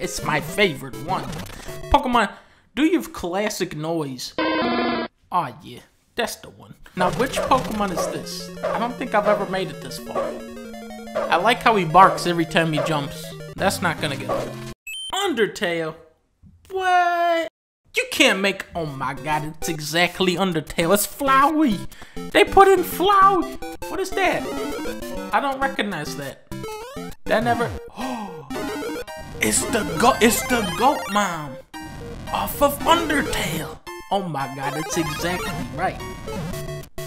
It's my favorite one. Pokemon, do your classic noise. Oh yeah, that's the one. Now, which Pokemon is this? I don't think I've ever made it this far. I like how he barks every time he jumps. That's not gonna get old. Undertale? What? You can't make, oh my god, it's exactly Undertale. It's Flowey. They put in Flowey. What is that? I don't recognize that. That never, oh. It's the goat, it's the goat mom. Off of Undertale. Oh my god, it's exactly right.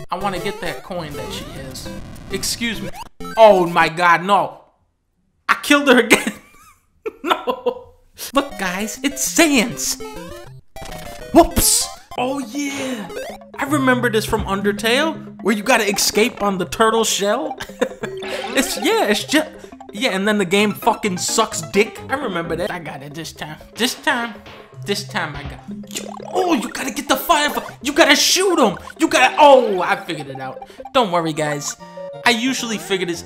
I want to get that coin that she has. Excuse me. Oh my god, no. I killed her again. no. Look, guys, it's Sans. Whoops. Oh yeah. I remember this from Undertale, where you gotta escape on the turtle shell. it's, yeah, it's just, yeah, and then the game fucking sucks dick. I remember that. I got it this time. This time. This time I got it. Oh, you gotta get the fire. You gotta shoot him. You gotta. Oh, I figured it out. Don't worry, guys. I usually figure this.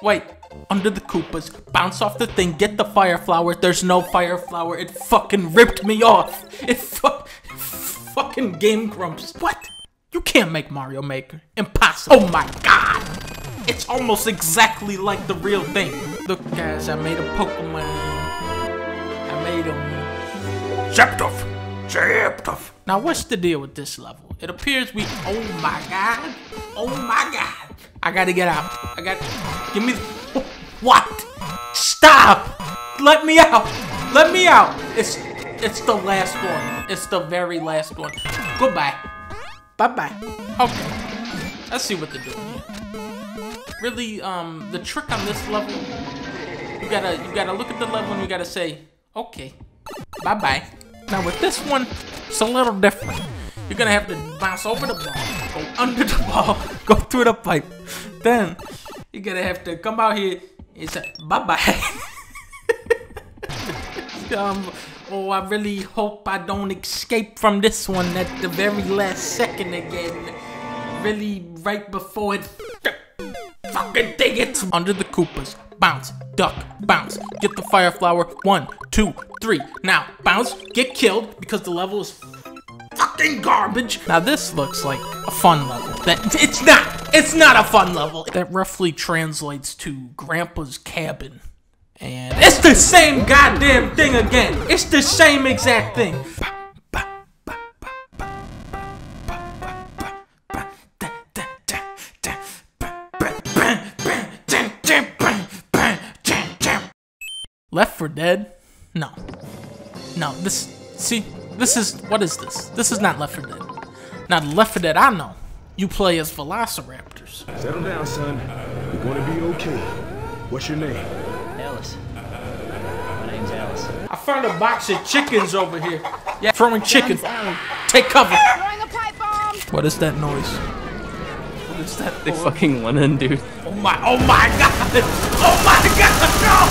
Wait, under the Koopas, bounce off the thing, get the fire flower. There's no fire flower. It fucking ripped me off. It fu fucking Game Grumps. What? You can't make Mario Maker. Impossible. Oh my god. It's almost exactly like the real thing. Look, guys, I made a Pokemon I made him. Zapdos! Zapdos! Now, what's the deal with this level? It appears we. Oh my god! Oh my god! I gotta get out. I got. Give me. What? Stop! Let me out! Let me out! It's. It's the last one. It's the very last one. Goodbye. Bye bye. Okay. Let's see what they're doing here. Really, um, the trick on this level, you gotta, you gotta look at the level and you gotta say, Okay. Bye-bye. Now with this one, it's a little different. You're gonna have to bounce over the ball, go under the ball, go through the pipe. Then, you're gonna have to come out here and say, bye-bye. um, oh, I really hope I don't escape from this one at the very last second again. Really, right before it fucking thing gets under the Koopas bounce, duck, bounce. Get the fire flower. One, two, three. Now, bounce, get killed because the level is fucking garbage. Now this looks like a fun level. That it's not. It's not a fun level. That roughly translates to Grandpa's cabin. And it's the same goddamn thing again. It's the same exact thing. Left 4 Dead? No. No, this, see, this is, what is this? This is not Left 4 Dead. Now, the Left 4 Dead I know, you play as Velociraptors. Settle down, son. You're gonna be okay. What's your name? Alice. My name's Alice. I found a box of chickens over here. Yeah, throwing chicken. Take cover. Throwing a pipe bomb. What is that noise? What is that? They fucking went in, dude. Oh my, oh my god! Oh my god, no!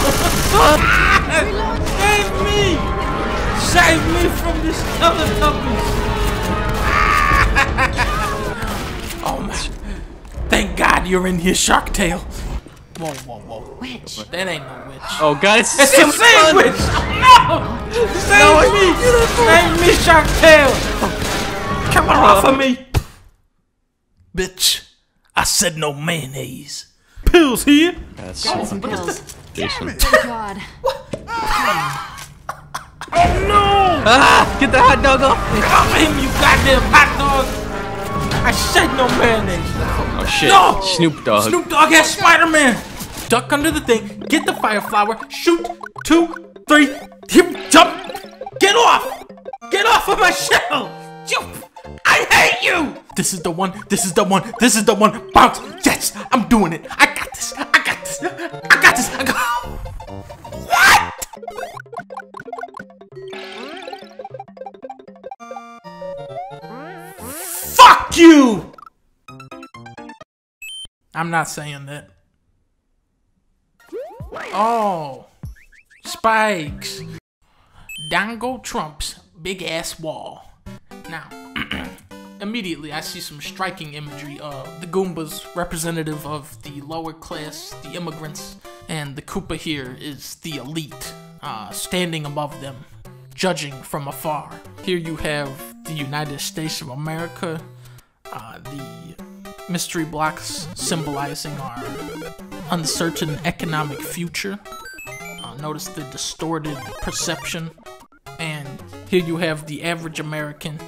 Save me! Save me from this Teletubbies! oh my. Thank God you're in here, Shark Tale. Whoa, whoa, whoa. Witch. That ain't no witch. Oh god, it's, It's so a sandwich! No! Save No, me! Save me, Shark Tale! Come her uh, off of me! Bitch, I said no mayonnaise. Pills here? That's Got me some pills. Jason. Oh God. Oh no! Ah! Get the hot dog off! Come him, you goddamn hot dog! I said no mayonnaise. Oh shit. No! Snoop Dogg. Snoop Dogg has Spider-Man. Duck under the thing. Get the fire flower. Shoot. Two, three. Hip, jump. Get off. Get off of my shell. Jump. I hate you. This is the one. This is the one. This is the one. Bounce. Yes, I'm doing it. I got this. I got this. I got this. I got. What? Fuck you! I'm not saying that. Oh, spikes. Dongo Trump's big ass wall. Now, immediately I see some striking imagery of the Goombas, representative of the lower class, the immigrants, and the Koopa here is the elite. uh, standing above them, judging from afar. Here you have the United States of America, uh, the mystery blocks symbolizing our uncertain economic future. Uh, notice the distorted perception. And here you have the average American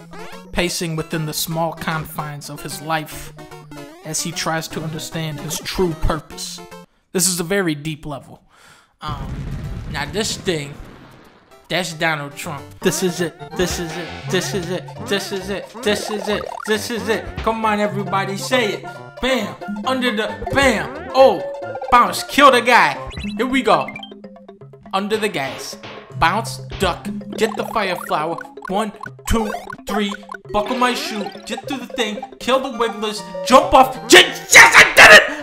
pacing within the small confines of his life as he tries to understand his true purpose. This is a very deep level. Um, now this thing, that's Donald Trump. This is it. This is it. This is it. This is it. This is it. This is it. Come on, everybody, say it. Bam. Under the bam. Oh, bounce. Kill the guy. Here we go. Under the gas. Bounce. Duck. Get the fire flower. One, two, three. Buckle my shoe. Get through the thing. Kill the wigglers. Jump off. Yes, I did it.